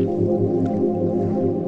はい。